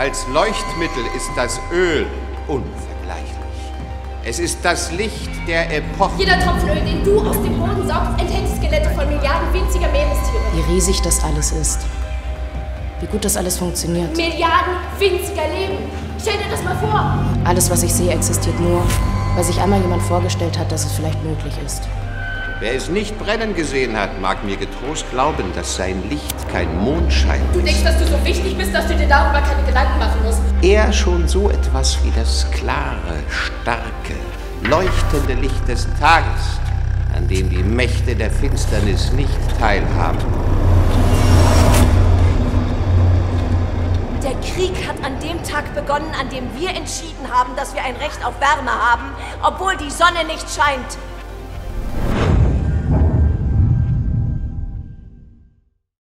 Als Leuchtmittel ist das Öl unvergleichlich. Es ist das Licht der Epoche. Jeder Tropfen Öl, den du aus dem Boden saugst, enthält Skelette von Milliarden winziger Meerestiere. Wie riesig das alles ist. Wie gut das alles funktioniert. Milliarden winziger Leben. Stell dir das mal vor. Alles, was ich sehe, existiert nur, weil sich einmal jemand vorgestellt hat, dass es vielleicht möglich ist. Wer es nicht brennen gesehen hat, mag mir getrost glauben, dass sein Licht kein Mondschein Du denkst, dass du so wichtig bist, dass du dir darüber keine Gedanken machen musst. Er schon so etwas wie das klare, starke, leuchtende Licht des Tages, an dem die Mächte der Finsternis nicht teilhaben. Der Krieg hat an dem Tag begonnen, an dem wir entschieden haben, dass wir ein Recht auf Wärme haben, obwohl die Sonne nicht scheint.